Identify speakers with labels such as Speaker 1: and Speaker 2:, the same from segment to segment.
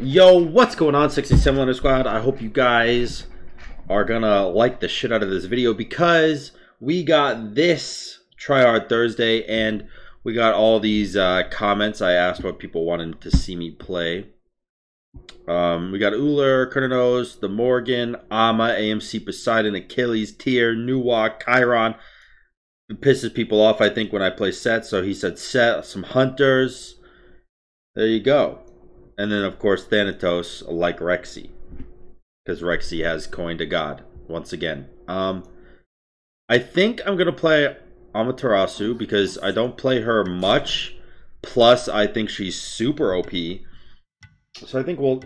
Speaker 1: Yo, what's going on, 67 Letter Squad? I hope you guys are gonna like the shit out of this video because we got this Try Hard Thursday and we got all these uh, comments. I asked what people wanted to see me play. Um, we got Ullr, Kernos, the Morrigan, Ama, AMC, Poseidon, Achilles, Tyr, Nuwa, Chiron. It pisses people off, I think, when I play Set. So he said Set, some Hunters. There you go. And then, of course, Thanatos, like Rexsi. Because Rexsi has coined a god, once again. Um, I think I'm going to play Amaterasu because I don't play her much. Plus, I think she's super OP. So I think we'll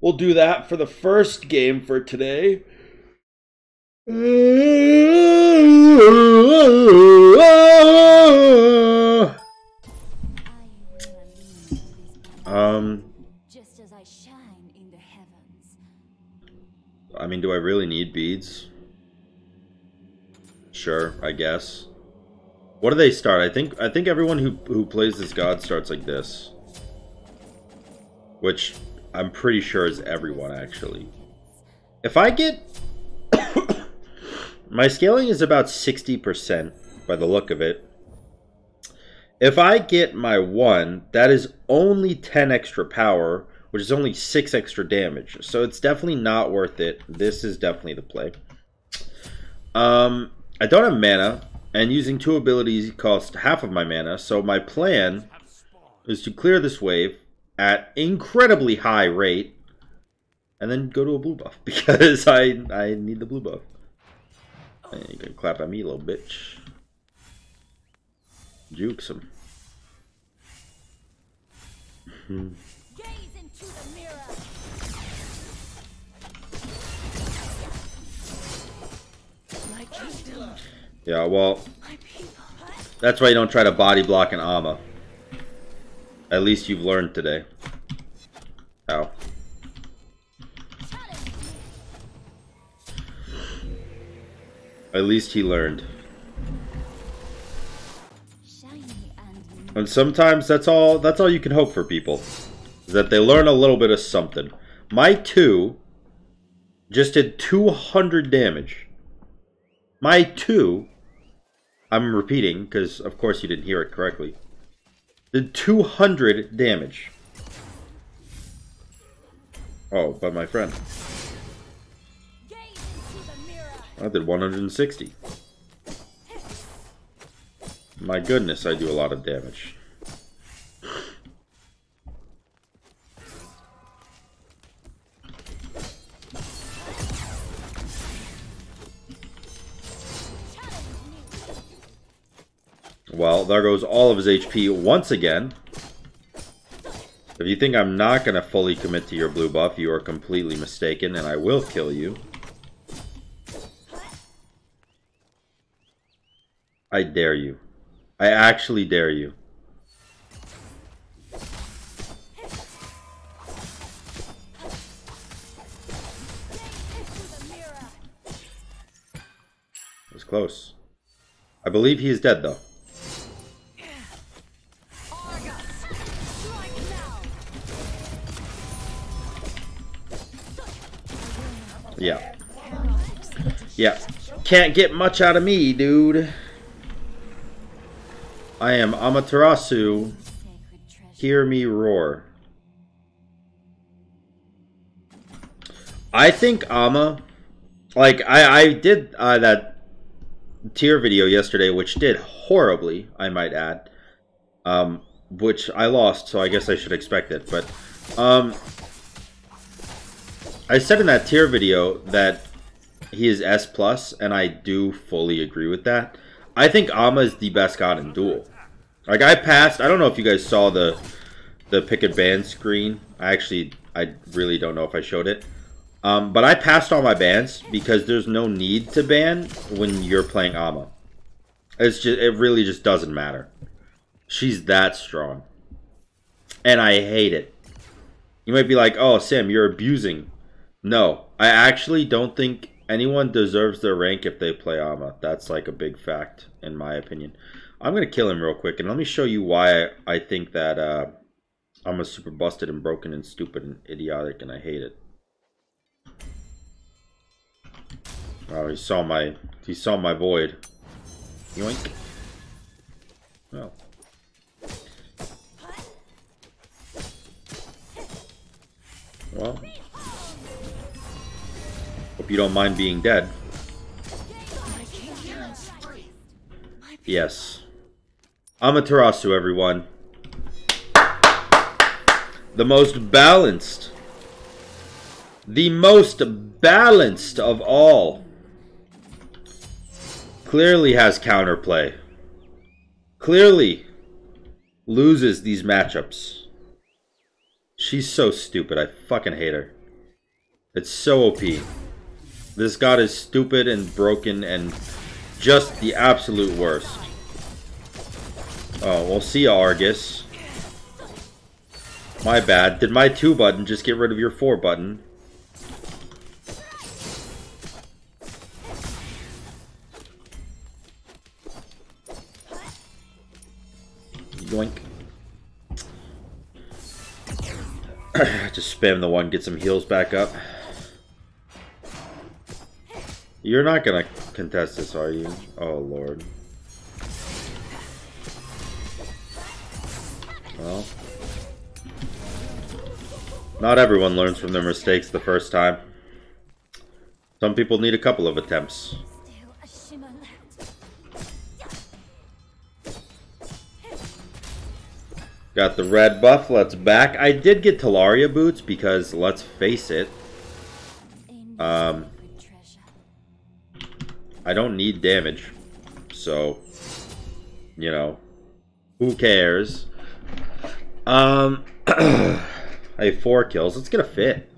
Speaker 1: we'll do that for the first game for today. Um,
Speaker 2: just as I shine in the heavens.
Speaker 1: I mean, do I really need beads? Sure, I guess. What do they start? I think I think everyone who who plays this god starts like this. Which I'm pretty sure is everyone actually. If I get my scaling is about 60% by the look of it. If I get my 1, that is only 10 extra power, which is only 6 extra damage. So it's definitely not worth it. This is definitely the play. Um, I don't have mana, and using two abilities costs half of my mana, so my plan is to clear this wave at incredibly high rate, and then go to a blue buff, because I, I need the blue buff. And you can clap at me, little bitch. Jukes him. Yeah, well, that's why you don't try to body block an Ama. At least you've learned today. How? At least he learned.
Speaker 2: And
Speaker 1: And sometimes that's all that's all you can hope for people. Is that they learn a little bit of something. My two just did 200 damage. My two I'm repeating because of course you didn't hear it correctly. Did 200 damage. Oh, but my friend. I did 160. My goodness, I do a lot of damage. Well, there goes all of his HP once again. If you think I'm not going to fully commit to your blue buff, you are completely mistaken, and I will kill you. I dare you. I actually dare you. It was close. I believe he is dead, though. Yeah. Can't get much out of me, dude. I am Amaterasu. Hear me roar. I think Ama, like I I did uh, that tier video yesterday, which did horribly, I might add. Um, which I lost, so I guess I should expect it. But um, I said in that tier video that he is S plus, and I do fully agree with that. I think Ama is the best god in Duel. Like I passed. I don't know if you guys saw the the pick and ban screen. I actually I really don't know if I showed it. Um, but I passed all my bans because there's no need to ban when you're playing Ama. It's just it really just doesn't matter. She's that strong. And I hate it. You might be like, "Oh, Sam, you're abusing." No, I actually don't think anyone deserves their rank if they play Ama. That's like a big fact in my opinion. I'm gonna kill him real quick, and let me show you why I, think that uh, I'm a super busted and broken and stupid and idiotic and I hate it. Oh, he saw my he saw my void. Yoink. Well. Well. Hope you don't mind being dead. Yes. Amaterasu, everyone. The most balanced. The most balanced of all. Clearly has counterplay. Clearly loses these matchups. She's so stupid. I fucking hate her. It's so OP. This god is stupid and broken and just the absolute worst. Oh, we'll see ya, Argus. My bad. Did my 2 button just get rid of your 4 button? Yoink. just spam the one, get some heals back up. You're not gonna contest this, are you? Oh, Lord. Well. Not everyone learns from their mistakes the first time. Some people need a couple of attempts. Got the red buff, let's back. I did get Talaria boots because, let's face it, Um. I don't need damage. So, you know, who cares? Um, I have four kills. Let's get a fit.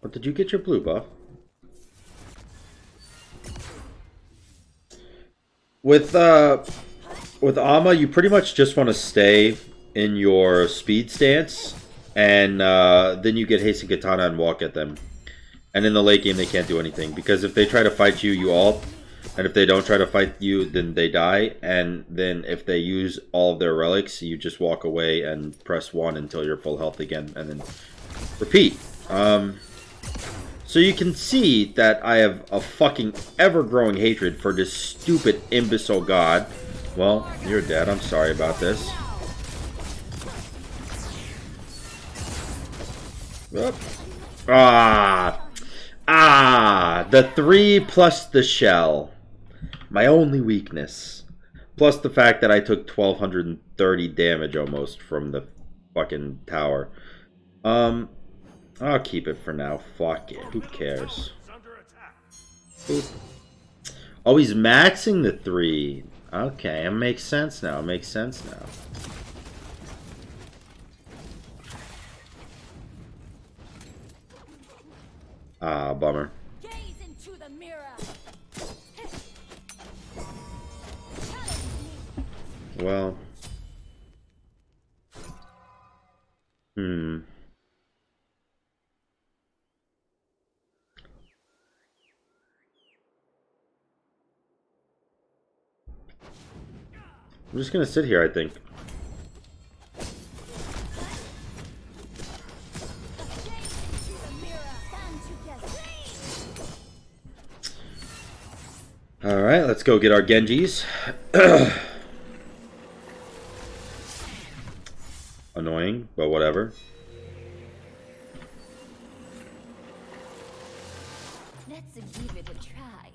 Speaker 1: What did you get your blue buff? With uh, with Ama, you pretty much just want to stay in your speed stance, and uh, then you get Hasten Katana and walk at them. And in the late game, they can't do anything because if they try to fight you, you ult, and if they don't try to fight you, then they die. And then if they use all of their relics, you just walk away and press one until you're full health again, and then repeat. Um, so you can see that I have a fucking ever-growing hatred for this stupid imbecile god. Well, you're dead. I'm sorry about this. Ah. Ah. The three plus the shell. My only weakness. Plus the fact that I took 1230 damage almost from the fucking tower. Um, I'll keep it for now. Fuck it. Who cares? Oh, he's maxing the three. Okay, it makes sense now. It makes sense now. Ah, bummer.
Speaker 2: Gaze into the mirror.
Speaker 1: Well. Hmm. I'm just gonna sit here, I think.
Speaker 2: Together.
Speaker 1: Alright, let's go get our Genjis. Annoying, but whatever.
Speaker 2: Let's give it a try.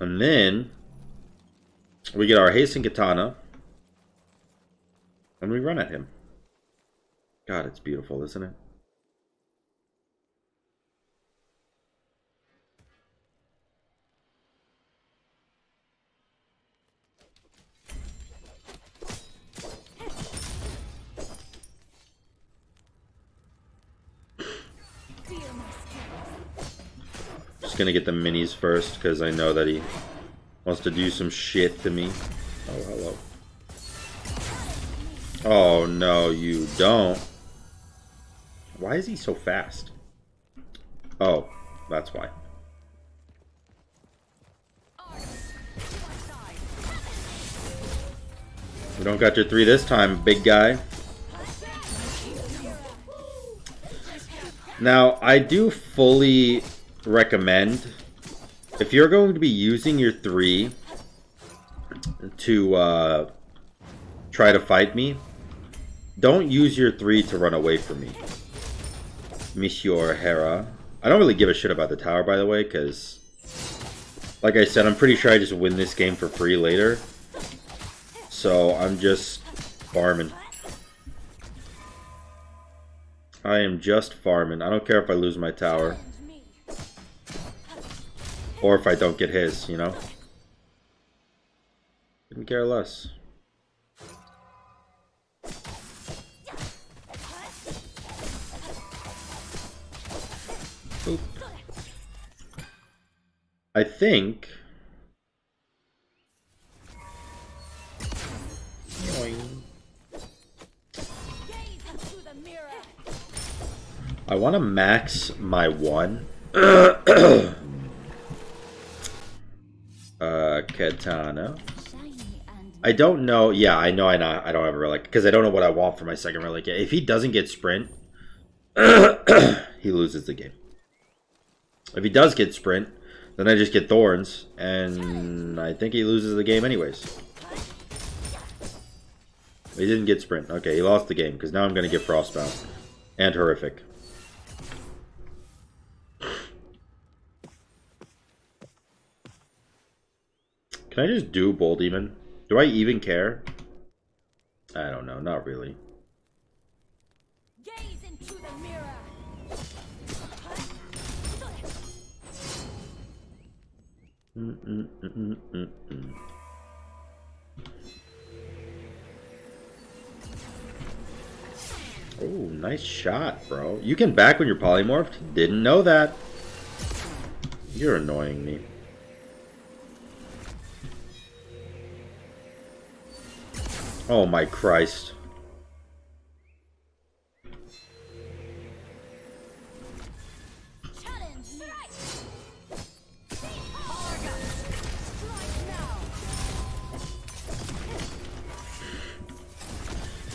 Speaker 1: And then we get our Hasten Katana. And we run at him. God, it's beautiful, isn't it? gonna get the minis first because I know that he wants to do some shit to me. Oh, hello. Oh, no, you don't. Why is he so fast? Oh, that's why. We don't got your three this time, big guy. Now, I do fully recommend if you're going to be using your three to uh, try to fight me, don't use your three to run away from me. Monsieur Hera. I don't really give a shit about the tower, by the way, because, like I said, I'm pretty sure I just win this game for free later. So I'm just farming. I am just farming. I don't care if I lose my tower. Or if I don't get his, you know? Couldn't care less. Oop. I think... I want to max my one. katana. I don't know. Yeah, I know. I know. I don't have a relic because I don't know what I want for my second relic. yet. If he doesn't get sprint, he loses the game. If he does get sprint, then I just get thorns, and I think he loses the game anyways. He didn't get sprint. Okay, he lost the game because now I'm going to get frostbound and horrific. Can I just do Bull Demon? Do I even care? I don't know, not really. Oh, nice shot, bro. You can back when you're polymorphed? Didn't know that. You're annoying me. Oh my Christ.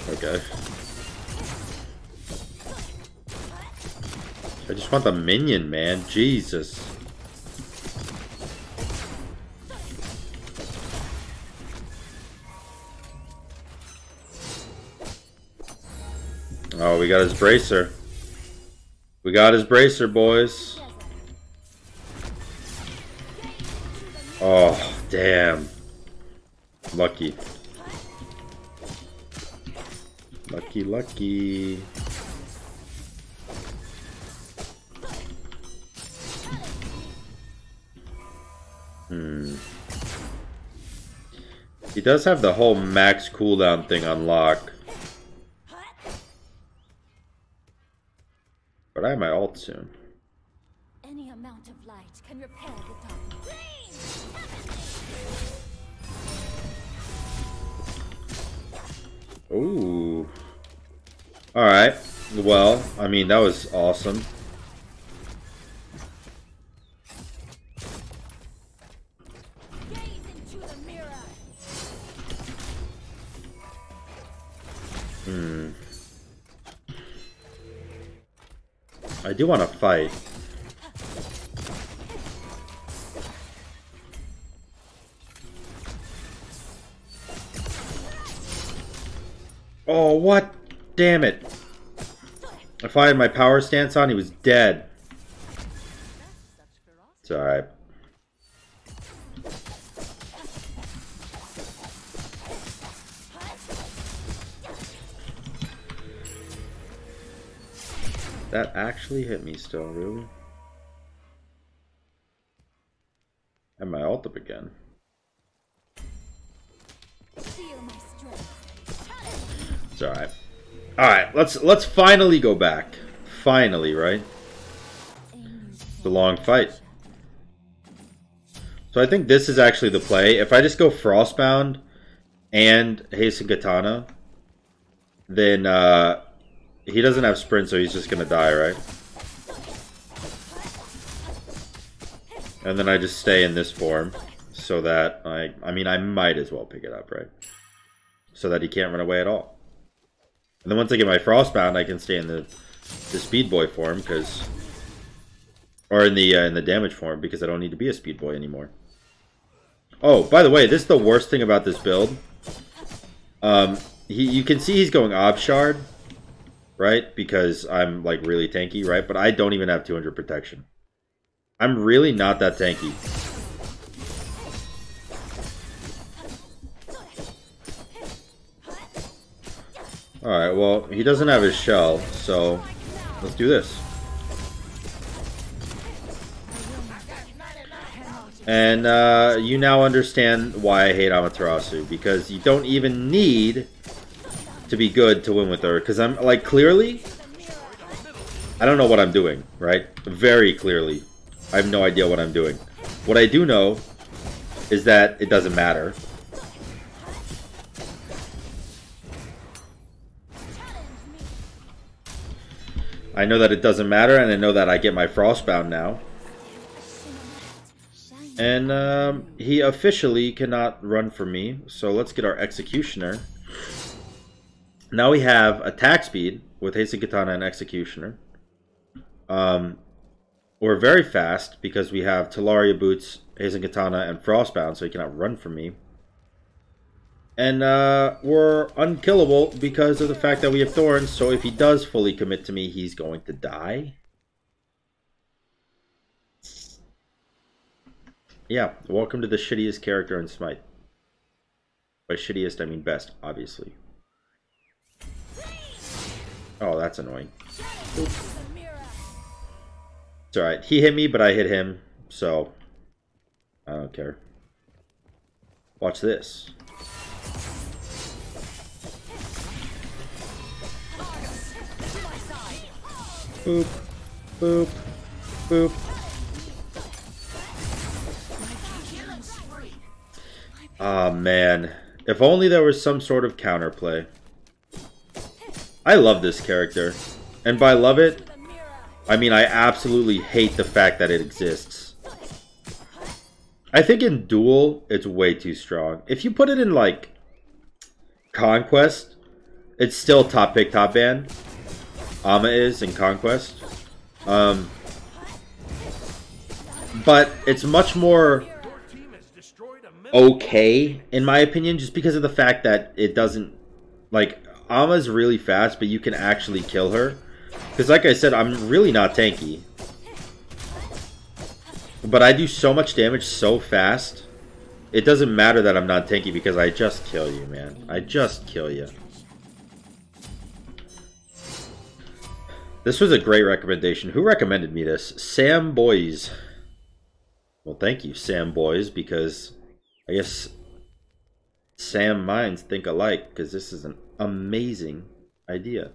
Speaker 1: Okay. I just want the minion, man. Jesus. We got his bracer. We got his bracer, boys. Oh, damn. Lucky. Lucky, lucky. Hmm. He does have the whole max cooldown thing unlocked. Soon.
Speaker 2: Any amount of light can repair the darkness.
Speaker 1: Ooh. Alright. Well, I mean, that was awesome. Do want to fight. Oh, what? Damn it. If I had my power stance on, he was dead. It's alright. That actually hit me still, really? And my ult up again.
Speaker 2: Feel my strength.
Speaker 1: It's alright. Alright, let's let's finally go back. Finally, right? The long fight. So I think this is actually the play. If I just go Frostbound and Hasten Katana, then uh, he doesn't have sprint, so he's just gonna die, right? And then I just stay in this form, so that I, I mean, I might as well pick it up, right? so that he can't run away at all. And then once I get my Frostbound, I can stay in the the Speed Boy form because, or in the uh, in the damage form because I don't need to be a Speed Boy anymore. Oh, by the way, this is the worst thing about this build. Um, he, you can see he's going Obshard, right? Because I'm like really tanky, right? But I don't even have 200 protection. I'm really not that tanky. Alright, well, he doesn't have his shell, so let's do this. And uh, you now understand why I hate Amaterasu, because you don't even need to be good to win with her, because I'm, like, clearly, I don't know what I'm doing, right? Very clearly. I have no idea what I'm doing. What I do know is that it doesn't matter. I know that it doesn't matter, and I know that I get my Frostbound now. And um, he officially cannot run for me, so let's get our Executioner. Now we have attack speed with Hasten Katana and Executioner. Um, we're very fast because we have Talaria Boots, Hasten Katana, and Frostbound, so he cannot run from me. And uh, we're unkillable because of the fact that we have Thorns, so if he does fully commit to me, he's going to die. Yeah, welcome to the shittiest character in Smite. By shittiest, I mean best, obviously. Oh, that's annoying. It's alright. He hit me, but I hit him, so I don't care. Watch this. Boop. Boop. Boop. Ah, oh, man. If only there was some sort of counterplay. I love this character. And by love it, I mean I absolutely hate the fact that it exists. I think in Duel, it's way too strong. If you put it in, like, Conquest, it's still top pick, top ban. Ama is in Conquest. Um, but it's much more okay, in my opinion, just because of the fact that it doesn't... Like, Ama's really fast, but you can actually kill her. Because like I said, I'm really not tanky. But I do so much damage so fast. It doesn't matter that I'm not tanky because I just kill you, man. I just kill you. This was a great recommendation. Who recommended me this? Sam Boys. Well, thank you, Sam Boys, because I guess Sam minds think alike, because this is an amazing idea.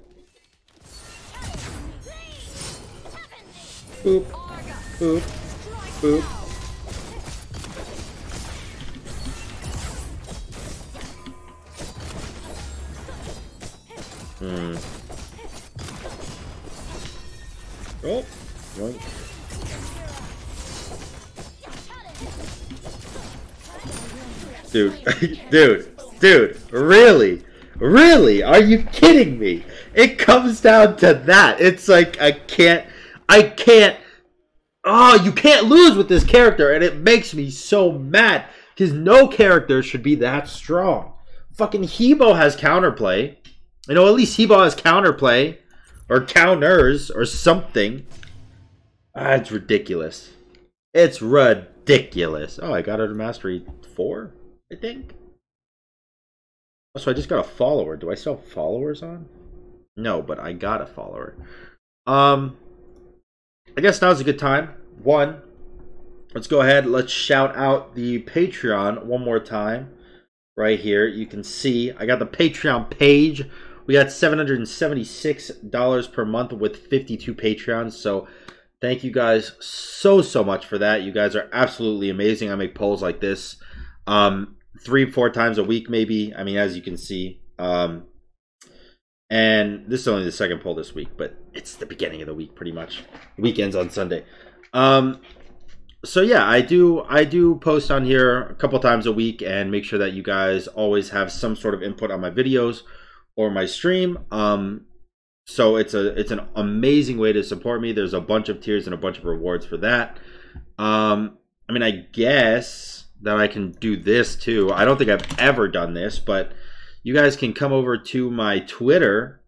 Speaker 1: Boop, boop, boop. Hmm. Oh. Dude, dude, dude, really? Really? Are you kidding me? It comes down to that. It's like I can't I can't Oh, you can't lose with this character and it makes me so mad cuz no character should be that strong. Fucking He Bo has counterplay. You know, at least He Bo has counterplay or counters or something. Ah, it's ridiculous. It's ridiculous. Oh, I got her to mastery 4, I think. So I just got a follower. Do I still have followers on? No, but I got a follower. Um, I guess now's a good time. One, let's go ahead. Let's shout out the Patreon one more time. Right here, you can see I got the Patreon page. We got $776 per month with 52 Patreons. So thank you guys so, so much for that. You guys are absolutely amazing. I make polls like this. Um, three, four times a week, maybe. I mean, as you can see. Um, and this is only the second poll this week, but it's the beginning of the week, pretty much. Weekends on Sunday. Um, so yeah, I do I do post on here a couple times a week and make sure that you guys always have some sort of input on my videos or my stream. Um, so it's a it's an amazing way to support me. There's a bunch of tiers and a bunch of rewards for that. Um, I mean, I guess that I can do this too. I don't think I've ever done this, but you guys can come over to my Twitter.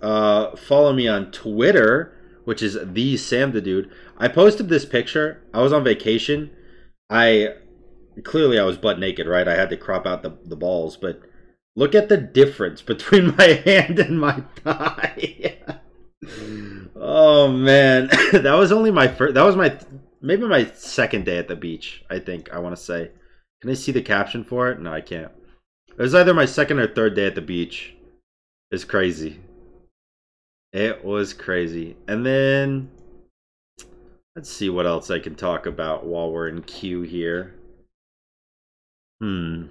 Speaker 1: Uh, follow me on Twitter, which is the SamDaDude. I posted this picture. I was on vacation. I clearly I was butt naked, right? I had to crop out the, the balls, but look at the difference between my hand and my thigh. oh man, that was only my first. That was my maybe my second day at the beach. I think I want to say. Can I see the caption for it? No, I can't. It was either my second or third day at the beach. It's crazy. It was crazy. And then let's see what else I can talk about while we're in queue here. Hmm.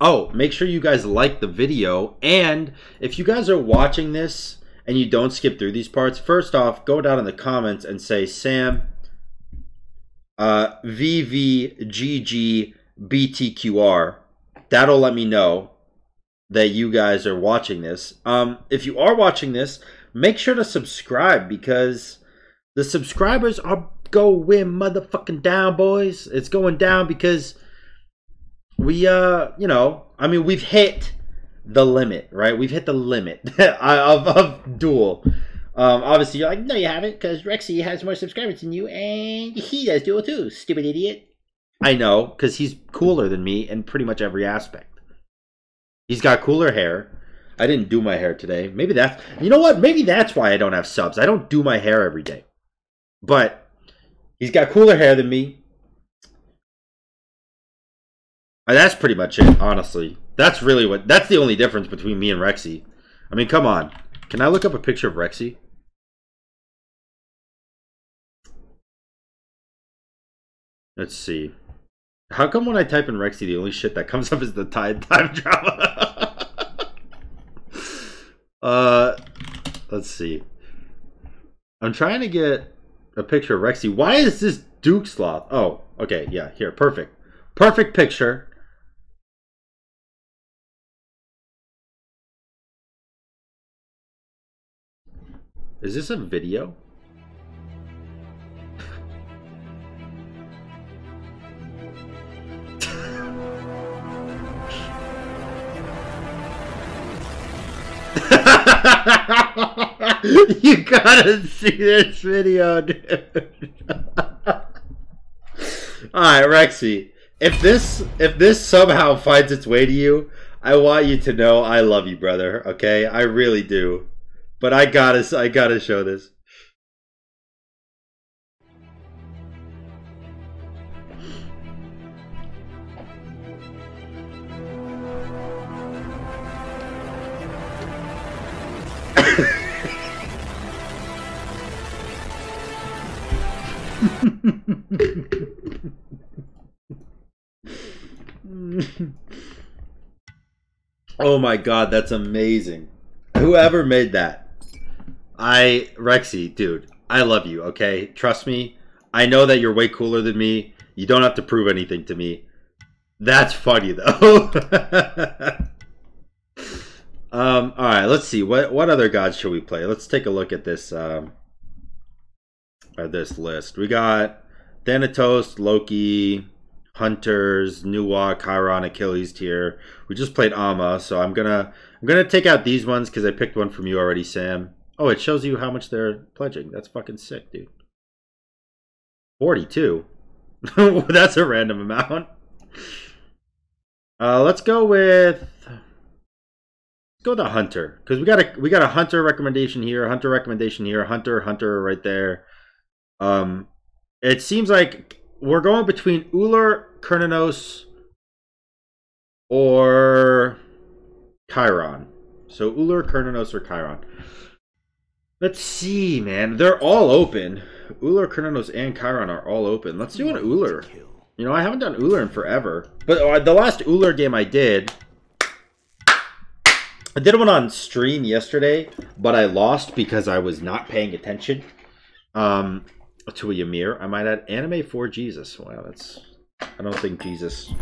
Speaker 1: Oh, make sure you guys like the video. And if you guys are watching this and you don't skip through these parts, first off, go down in the comments and say, Sam, uh, VVGGBTQR. That'll let me know that you guys are watching this. Um, if you are watching this, make sure to subscribe because the subscribers are going motherfucking down, boys. It's going down because we uh you know i mean we've hit the limit right we've hit the limit of, of duel um obviously you're like no you haven't because Rexsi has more subscribers than you and he does duel too stupid idiot i know because he's cooler than me in pretty much every aspect he's got cooler hair i didn't do my hair today maybe that's you know what maybe that's why i don't have subs i don't do my hair every day but he's got cooler hair than me uh, That's pretty much it, honestly. That's really what. That's the only difference between me and Rexsi. I mean, come on. Can I look up a picture of Rexsi? Let's see. How come when I type in Rexsi, the only shit that comes up is the time time drama? uh, let's see. I'm trying to get a picture of Rexsi. Why is this Duke Sloth? Oh, okay, yeah, here, perfect, perfect picture. Is this a video? you gotta see this video, dude. Alright, Rexsi. If this if this somehow finds its way to you, I want you to know I love you, brother. Okay? I really do. But I gotta I gotta show this. oh my god, that's amazing. Whoever made that. I Rexsi, dude, I love you, okay? Trust me. I know that you're way cooler than me. You don't have to prove anything to me. That's funny though. um, all right, let's see. What what other gods should we play? Let's take a look at this um at this list. We got Thanatos, Loki, Hunters, Nuwa, Chiron, Achilles Tyr. We just played Ama, so I'm gonna I'm gonna take out these ones because I picked one from you already, Sam. Oh, it shows you how much they're pledging. That's fucking sick, dude. 42. That's a random amount. Uh, let's go with let's go with the hunter because we got a we got a hunter recommendation here, hunter recommendation here, hunter hunter right there. Um, it seems like we're going between Ullr, Cernunnos, or Chiron. So Ullr, Cernunnos, or Chiron. Let's see, man. They're all open. Ullr, Cernunnos, and Chiron are all open. Let's do an Ullr. You know, I haven't done Ullr in forever. But uh, the last Ullr game I did, I did one on stream yesterday, but I lost because I was not paying attention. Um, to a Ymir. I might add anime for Jesus. Wow, that's. I don't think Jesus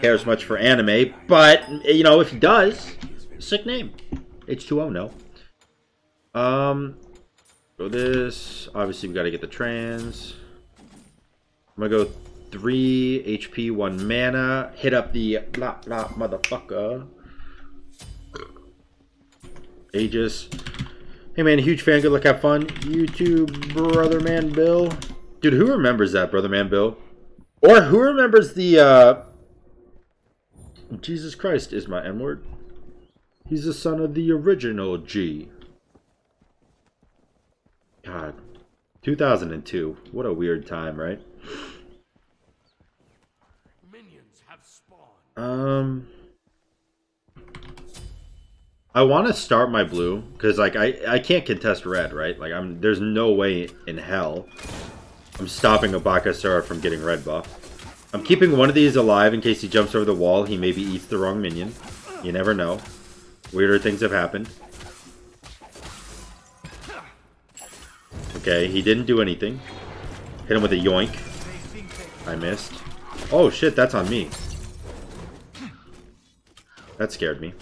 Speaker 1: cares much for anime, but you know if he does, sick name. H2O no. Um, go this. Obviously, we got to get the trans. I'm gonna go three HP, one mana. Hit up the blah blah motherfucker. Aegis. Hey man, huge fan. Good luck, have fun. You too, brother man Bill. Dude, who remembers that, brother man Bill? Or who remembers the uh Jesus Christ is my M word. He's the son of the original G. God. 2002. What a weird time, right?
Speaker 3: Minions have spawned.
Speaker 1: Um I want to start my blue cuz like I I can't contest red, right? Like I'm there's no way in hell I'm stopping a Bakasura from getting red buff. I'm keeping one of these alive in case he jumps over the wall. He maybe eats the wrong minion. You never know. Weirder things have happened. Okay, he didn't do anything. Hit him with a yoink. I missed. Oh shit, that's on me. That scared me.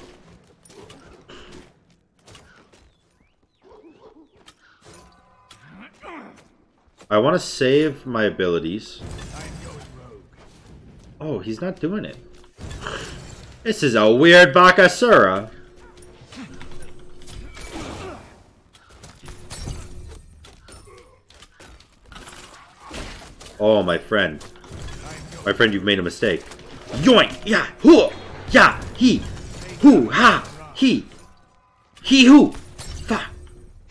Speaker 1: I want to save my abilities. Oh, he's not doing it. This is a weird Bakasura. Oh, my friend. My friend, you've made a mistake. Yoink! Yeah! Hoo! Yeah! He! Hoo! Ha! He! He who! Fa!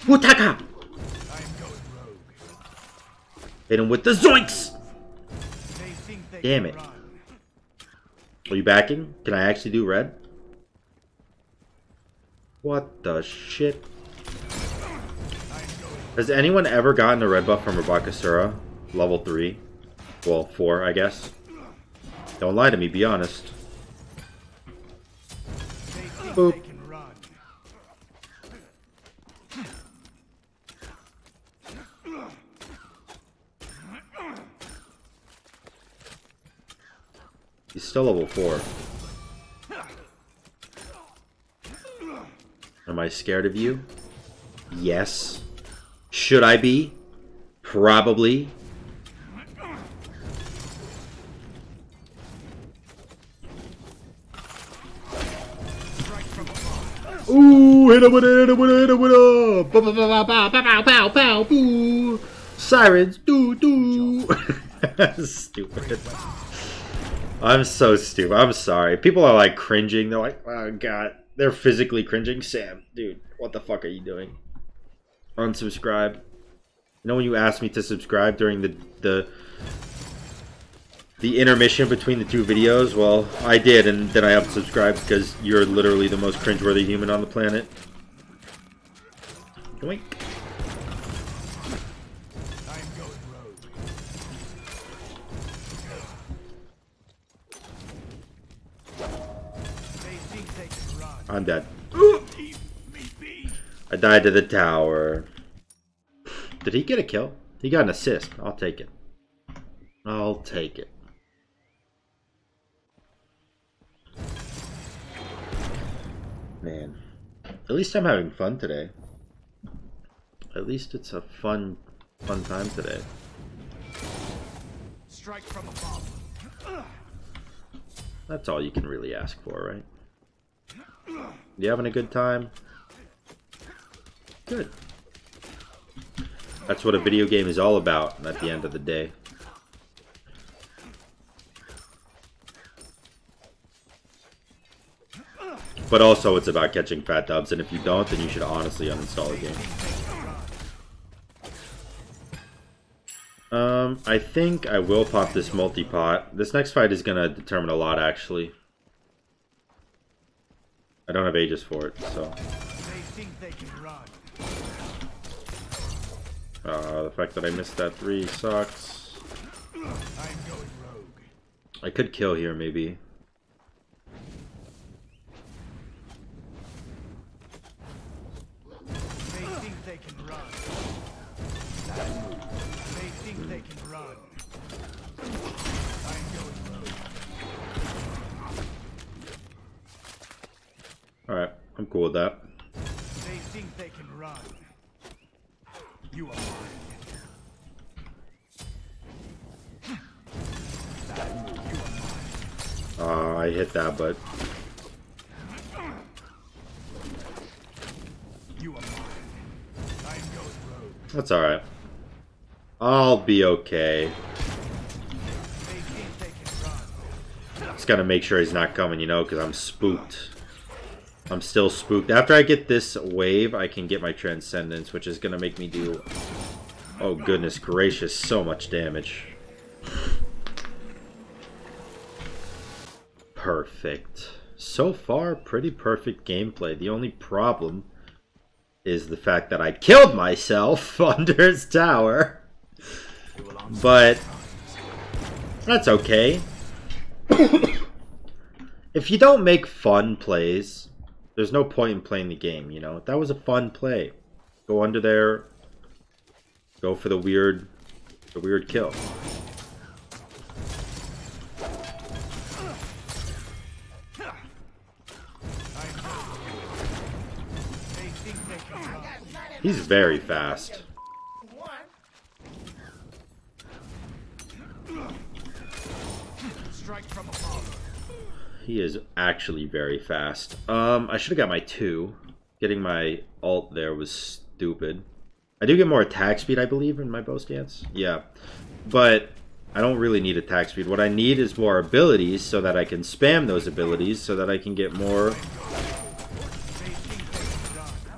Speaker 1: Hutaka! Hit him with the zoinks! Damn it. Are you backing? Can I actually do red? What the shit? Has anyone ever gotten a red buff from Rabakasura? Level 3? Well, 4, I guess. Don't lie to me, be honest. Boop. He's still level 4. Am I scared of you? Yes. Should I be? Probably. Ooh, hit him with it, hit him with it, hit him with it. Pow, pow, pow, pow, pow, pow, pow, boo. Sirens, doo, doo. Stupid. I'm so stupid. I'm sorry. People are like cringing. They're like, oh god. They're physically cringing. Sam, dude, what the fuck are you doing? Unsubscribe. You know when you asked me to subscribe during the the the intermission between the two videos? Well, I did, and then I unsubscribed because you're literally the most cringeworthy human on the planet. Yoink. I'm dead. I died to the tower. Did he get a kill? He got an assist. I'll take it. I'll take it. Man. At least I'm having fun today. At least it's a fun, fun time today.
Speaker 3: Strike from above.
Speaker 1: That's all you can really ask for, right? You having a good time? Good. That's what a video game is all about at the end of the day. But also it's about catching fat dubs, and if you don't, then you should honestly uninstall the game. Um, I think I will pop this multi-pot. This next fight is going to determine a lot, actually. I don't have Aegis for it, so...
Speaker 3: They think they can run.
Speaker 1: Uh, the fact that I missed that 3 sucks.
Speaker 3: I'm going rogue.
Speaker 1: I could kill here, maybe.
Speaker 3: They think they can run. They
Speaker 1: cool with that.
Speaker 3: They think they can run. You are mine.
Speaker 1: Uh, I hit that, but
Speaker 3: You are mine. I'm
Speaker 1: that's alright. I'll be okay.
Speaker 3: They think they can run.
Speaker 1: Just gotta make sure he's not coming, you know, because I'm spooked. I'm still spooked. After I get this wave, I can get my Transcendence, which is gonna make me do... Oh, goodness gracious, so much damage. Perfect. So far, pretty perfect gameplay. The only problem is the fact that I killed myself under his tower. But that's okay. if you don't make fun plays, there's no point in playing the game, you know? That was a fun play. Go under there. Go for the weird the weird kill. He's very fast.
Speaker 3: Strike from.
Speaker 1: He is actually very fast. Um, I should have got my two. Getting my alt there was stupid. I do get more attack speed, I believe, in my bow stance. Yeah. But I don't really need attack speed. What I need is more abilities so that I can spam those abilities so that I can get more...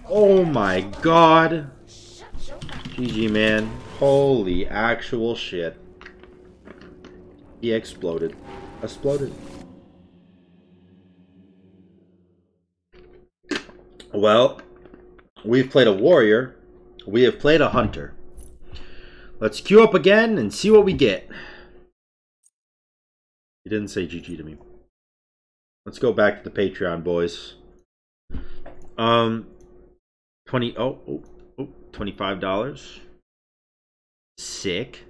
Speaker 1: Oh my god! GG, man. Holy actual shit. He exploded. Exploded. Well, we've played a warrior. We have played a hunter. Let's queue up again and see what we get. He didn't say GG to me. Let's go back to the Patreon, boys. Um, 20 oh, oh, oh $25 sick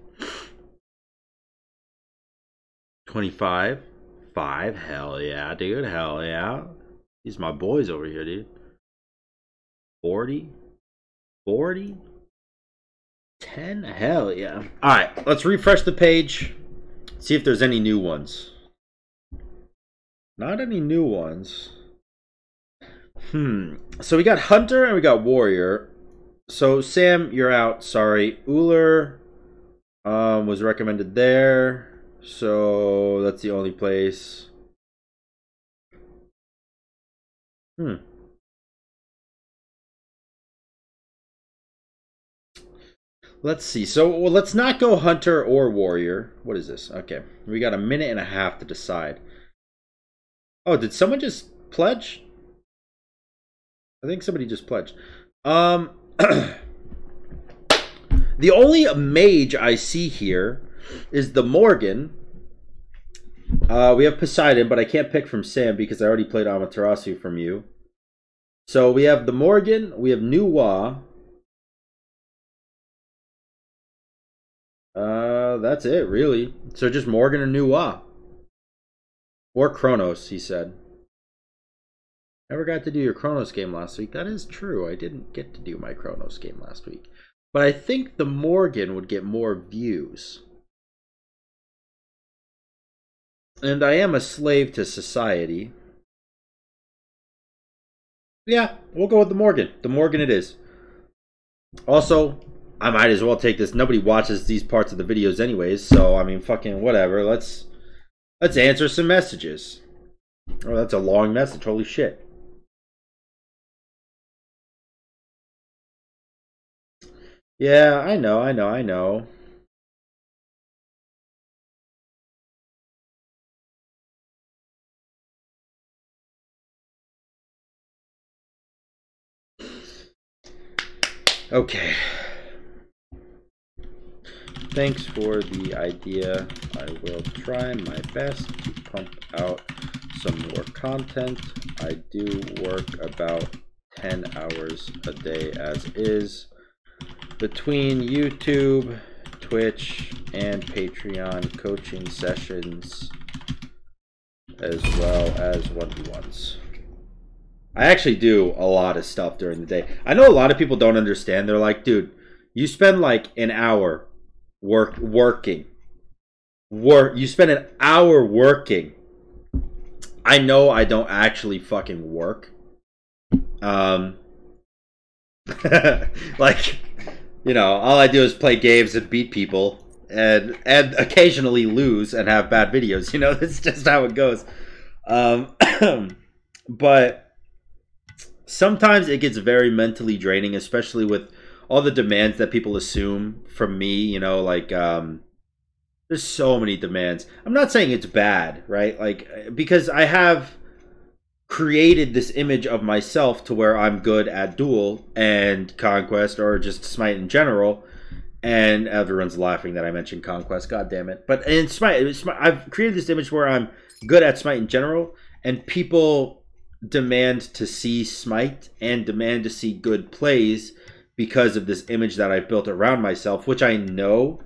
Speaker 1: 25 5 hell yeah dude hell yeah these my boys over here dude 40 40 10 hell yeah all right let's refresh the page see if there's any new ones not any new ones Hmm. So we got Hunter and we got Warrior. So Sam, you're out. Sorry. Ullr um, was recommended there. So that's the only place. Hmm. Let's see. So well, let's not go Hunter or Warrior. What is this? Okay. We got a minute and a half to decide. Oh, did someone just pledge? I think somebody just pledged. Um, the only mage I see here is the Morrigan. Uh, we have Poseidon, but I can't pick from Sam because I already played Amaterasu from you. So we have the Morrigan, we have Nuwa. Uh, that's it, really. So just Morrigan and Nuwa. Or Kronos, he said. Never got to do your Kronos game last week. That is true. I didn't get to do my Kronos game last week. But I think the Morrigan would get more views. And I am a slave to society. Yeah, we'll go with the Morrigan. The Morrigan it is. Also, I might as well take this. Nobody watches these parts of the videos anyways, so I mean fucking whatever. Let's let's answer some messages. Oh, that's a long message. Holy shit. Yeah, I know, I know, I know. Okay. Thanks for the idea. I will try my best to pump out some more content. I do work about 10 hours a day as is between YouTube, Twitch, and Patreon coaching sessions, as well as one to ones. I actually do a lot of stuff during the day. I know a lot of people don't understand. They're like, dude, you spend like an hour work working. Work you spend an hour working. I know I don't actually fucking work. Um like you know, all I do is play games and beat people and and occasionally lose and have bad videos. You know, that's just how it goes. Um, but sometimes it gets very mentally draining, especially with all the demands that people assume from me. You know, like um, there's so many demands. I'm not saying it's bad, right? Like because I have created this image of myself to where I'm good at duel and conquest or just smite in general. And everyone's laughing that I mentioned conquest. God damn it! But in smite, smite, I've created this image where I'm good at smite in general, and people demand to see smite and demand to see good plays because of this image that I've built around myself, which I know,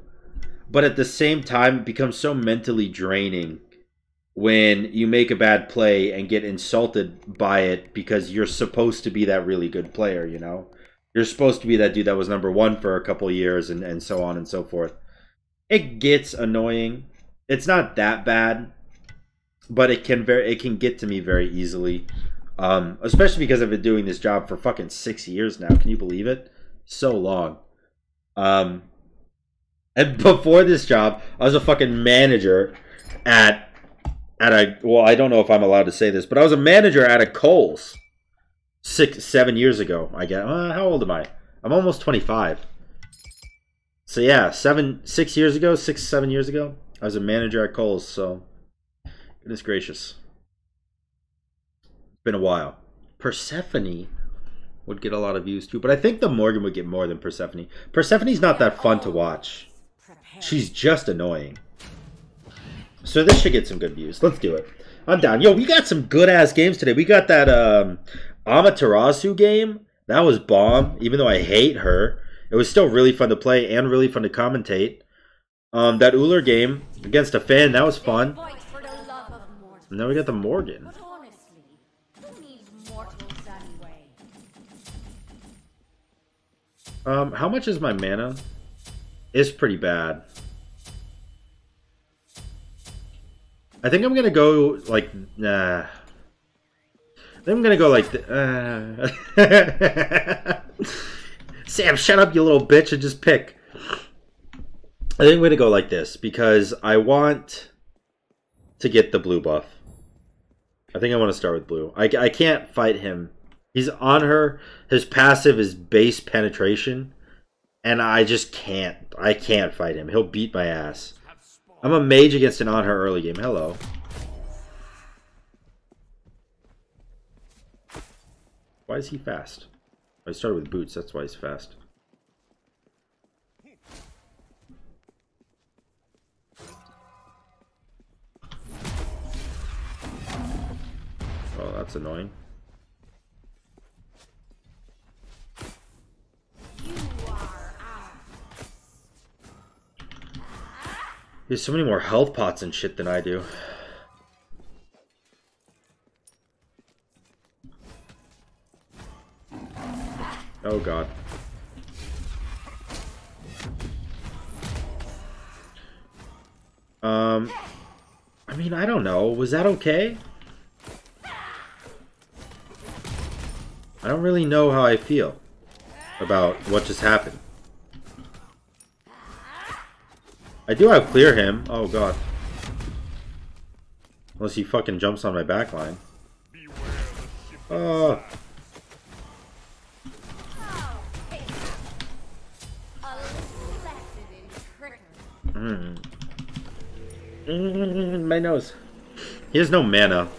Speaker 1: but at the same time, it becomes so mentally draining when you make a bad play and get insulted by it because you're supposed to be that really good player, you know? You're supposed to be that dude that was number one for a couple years and, and so on and so forth. It gets annoying. It's not that bad, but it can very it can get to me very easily. Um, especially because I've been doing this job for fucking six years now. Can you believe it? So long. Um, and before this job, I was a fucking manager at at a well, I don't know if I'm allowed to say this, but I was a manager at a Kohl's six, seven years ago. I guess. Uh, how old am I? I'm almost 25. So yeah, seven, six years ago, six, seven years ago, I was a manager at Kohl's. So, goodness gracious, it's been a while. Persephone would get a lot of views too, but I think the Morrigan would get more than Persephone. Persephone's not that fun to watch. She's just annoying. So this should get some good views. Let's do it. I'm down. Yo, we got some good ass games today. We got that um, Amaterasu game. That was bomb. Even though I hate her, it was still really fun to play and really fun to commentate. Um, that Ullr game against a fan, that was fun. And now we got the
Speaker 2: Morrigan.
Speaker 1: Um, how much is my mana? It's pretty bad. I think I'm gonna go like nah. I'm gonna go like uh. Sam, shut up, you little bitch, and just pick. I think I'm gonna go like this because I want to get the blue buff. I think I want to start with blue. I, I can't fight him. He's Anhur. His passive is base penetration, and I just can't. I can't fight him. He'll beat my ass. I'm a mage against an Anhur early game. Hello. Why is he fast? I started with boots. That's why he's fast. Oh, that's annoying. He has so many more health pots and shit than I do. Oh god. Um, I mean, I don't know. Was that okay? I don't really know how I feel about what just happened. I do have clear him. Oh god. Unless he fucking jumps on my
Speaker 2: lesson in trickery.
Speaker 1: Mm. Mm, my nose. He has no mana.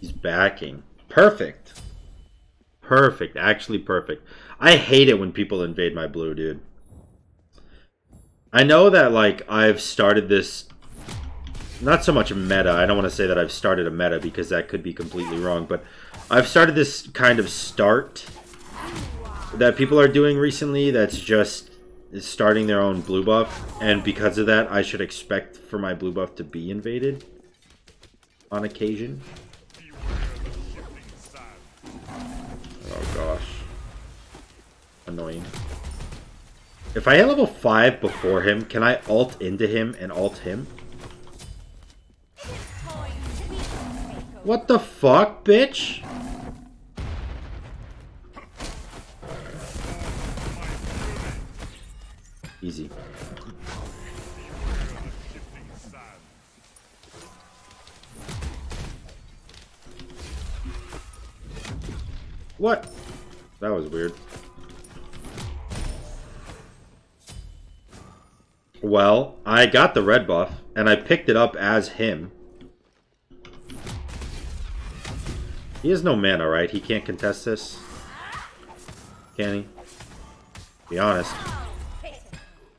Speaker 1: He's backing. Perfect. Perfect. Actually perfect. I hate it when people invade my blue, dude. I know that, like, I've started this... Not so much a meta. I don't want to say that I've started a meta because that could be completely wrong. But I've started this kind of start that people are doing recently that's just starting their own blue buff. And because of that, I should expect for my blue buff to be invaded. on occasion. Oh gosh. Annoying. If I hit level 5 before him, can I alt into him and alt him? What the fuck, bitch? Easy. What? That was weird. Well, I got the red buff, and I picked it up as him. He has no mana, right? He can't contest this? Can he? Be honest.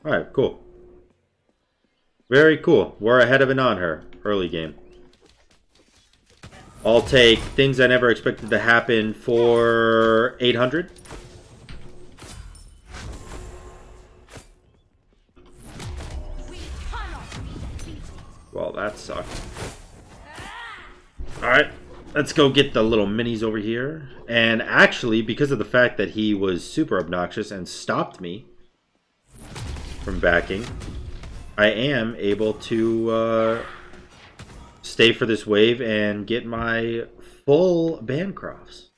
Speaker 1: Alright, cool. Very cool. We're ahead of an Anhur. Early game. I'll take things I never expected to happen for 800. That sucked. Alright, let's go get the little minis over here. And actually, because of the fact that he was super obnoxious and stopped me from backing, I am able to uh, stay for this wave and get my full Bancrofts.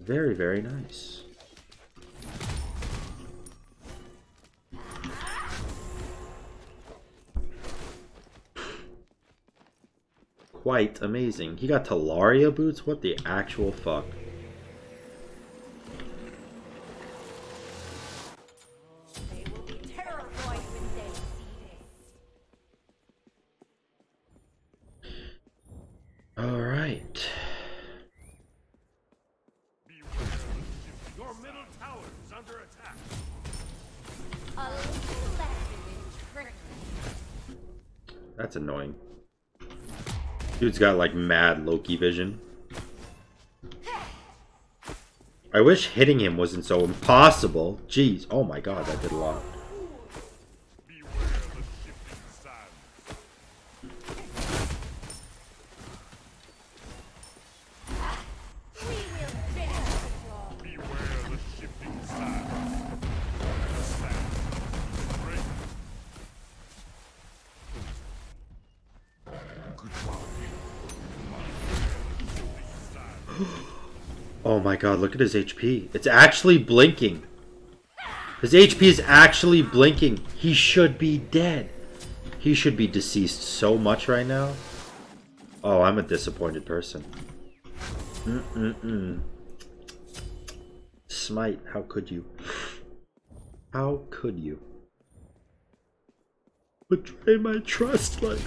Speaker 1: Very, very nice. Quite amazing. He got Talaria boots? What the actual fuck?
Speaker 2: They will be terrified when they see this.
Speaker 1: Alright.
Speaker 3: Your middle
Speaker 1: Dude's got like mad Loki vision. I wish hitting him wasn't so impossible. Jeez. Oh my god, that did a lot. God, look at his HP. It's actually blinking. His HP is actually blinking. He should be dead. He should be deceased so much right now. Oh, I'm a disappointed person. Mm-mm-mm. Smite, how could you? How could you? Betray my trust like...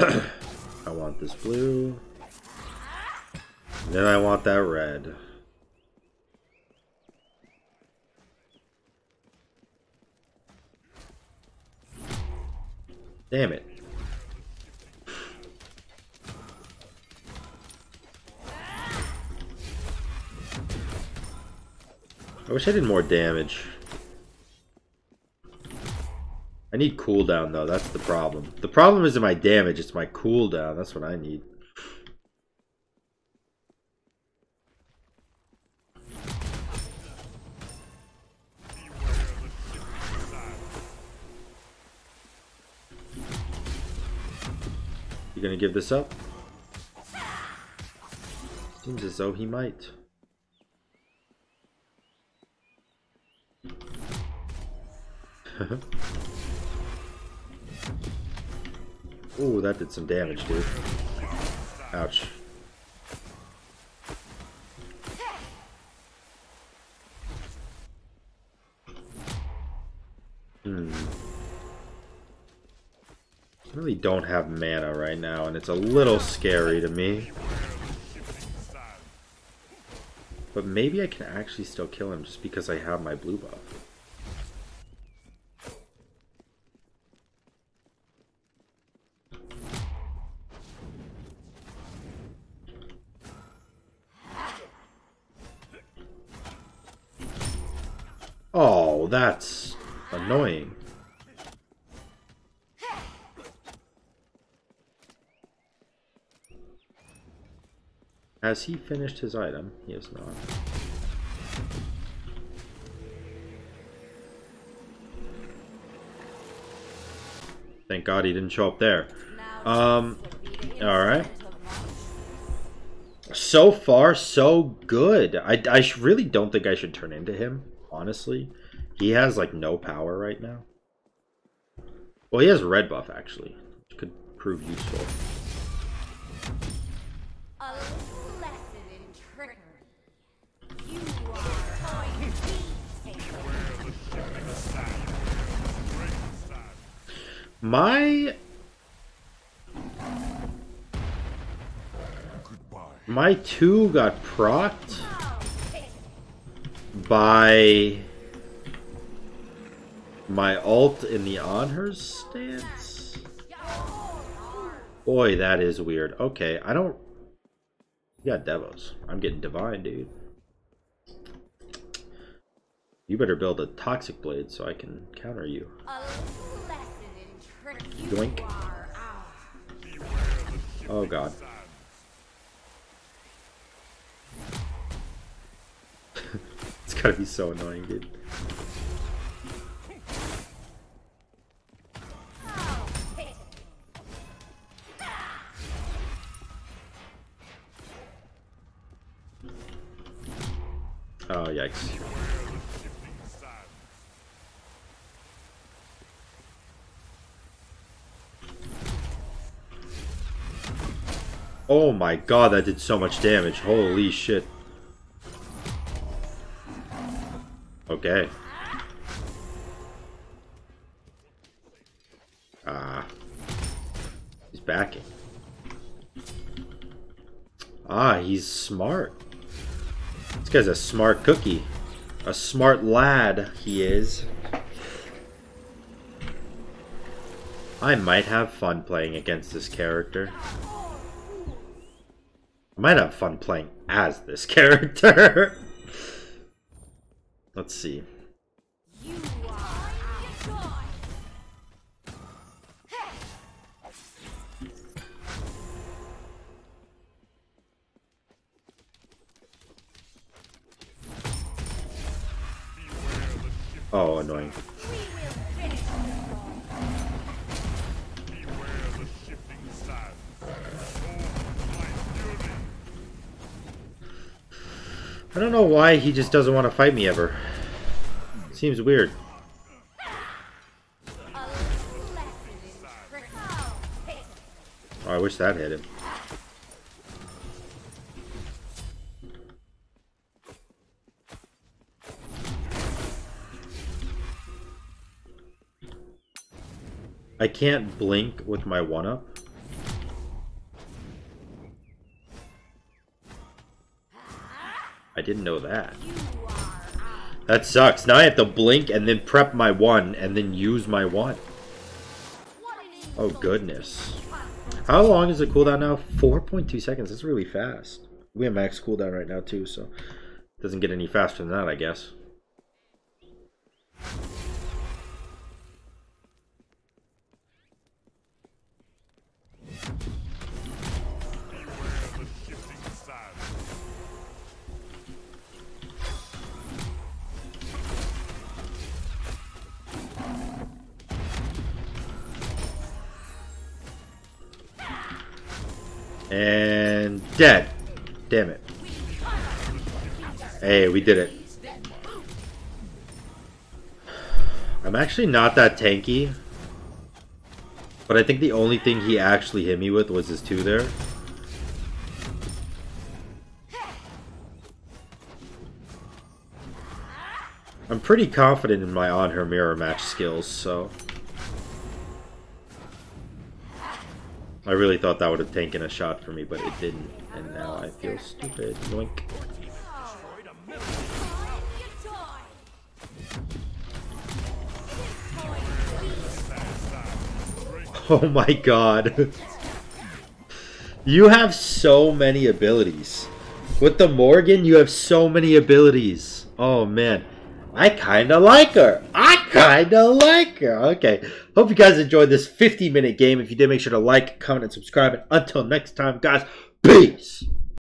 Speaker 1: I want this blue. Then I want that red. Damn it. I wish I did more damage. I need cooldown though, that's the problem. The problem isn't my damage, it's my cooldown. That's what I need. You gonna give this up? Seems as though he might. Ooh, that did some damage, dude. Ouch. Don't have mana right now, and it's a little scary to me. But maybe I can actually still kill him just because I have my blue buff. Oh, that's annoying. He finished his item? He has not. Thank God he didn't show up there. Um, alright. So far, so good. I, I really don't think I should turn into him, honestly. He has, like, no power right now. Well, he has red buff, actually, which could prove useful. My my two got procced by my alt in the Anhur stance. Boy, that is weird. Okay, I don't. You got Devos. I'm getting divine, dude. You better build a toxic blade so I can counter you.
Speaker 2: Ours.
Speaker 1: Oh god. it's gotta be so annoying, dude. Oh, yikes. Oh my god, that did so much damage. Holy shit. Okay. Ah. He's backing. Ah, he's smart. This guy's a smart cookie. A smart lad, he is. I might have fun playing against this character. Might have fun playing as this character. Let's see. why he just doesn't want to fight me ever. Seems weird. Oh, I wish that hit him. I can't blink with my 1-up. Didn't know that. That sucks. Now I have to blink and then prep my one and then use my one. Oh goodness. How long is the cooldown now? 4.2 seconds. That's really fast. We have max cooldown right now too, so doesn't get any faster than that, I guess. And dead. Damn it. Hey, we did it. I'm actually not that tanky. But I think the only thing he actually hit me with was his two there. I'm pretty confident in my Anhur mirror match skills, so. I really thought that would have taken a shot for me, but it didn't. And now I feel stupid. Yoink. Oh my god. you have so many abilities. With the Morrigan, you have so many abilities. Oh man. I kinda like her. I kinda like her. Okay. Hope you guys enjoyed this 50 minute game. If you did, make sure to like, comment, and subscribe. And until next time, guys, peace.